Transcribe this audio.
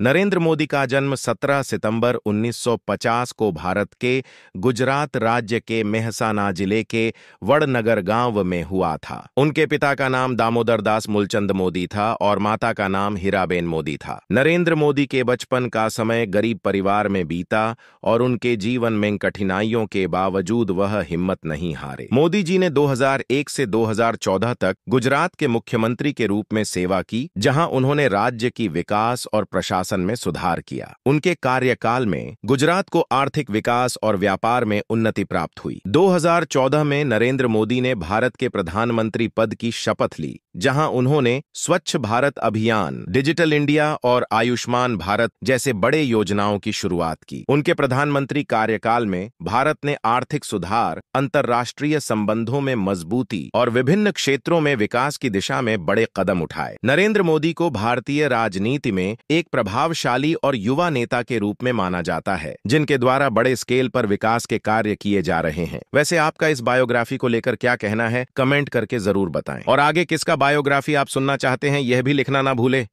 नरेंद्र मोदी का जन्म 17 सितंबर 1950 को भारत के गुजरात राज्य के मेहसाना ज़िले के वड़नगर गाँव में हुआ था। उनके पिता का नाम दामोदर दास मूलचंद मोदी था और माता का नाम हीराबेन मोदी था। नरेंद्र मोदी के बचपन का समय गरीब परिवार में बीता और उनके जीवन में कठिनाइयों के बावजूद वह हिम्मत नहीं हारे। मोदी जी ने 2001 से 2014 तक गुजरात के मुख्यमंत्री के रूप में सेवा की, जहाँ उन्होंने राज्य की विकास और प्रशासन में सुधार किया। उनके कार्यकाल में गुजरात को आर्थिक विकास और व्यापार में उन्नति प्राप्त हुई। 2014 में नरेंद्र मोदी ने भारत के प्रधानमंत्री पद की शपथ ली। जहाँ उन्होंने स्वच्छ भारत अभियान, डिजिटल इंडिया और आयुष्मान भारत जैसे बड़े योजनाओं की शुरुआत की। उनके प्रधानमंत्री कार्यकाल में भारत ने आर्थिक सुधार, अंतर्राष्ट्रीय संबंधों में मजबूती और विभिन्न क्षेत्रों में विकास की दिशा में बड़े कदम उठाए। नरेंद्र मोदी को भारतीय राजनीति में एक प्रभावशाली और युवा नेता के रूप में माना जाता है, जिनके द्वारा बड़े स्केल पर विकास के कार्य किए जा रहे हैं। वैसे आपका इस बायोग्राफी को लेकर क्या कहना है? कमेंट करके ज़रूर बताएँ। और आगे किसका बायोग्राफी आप सुनना चाहते हैं यह भी लिखना ना भूले।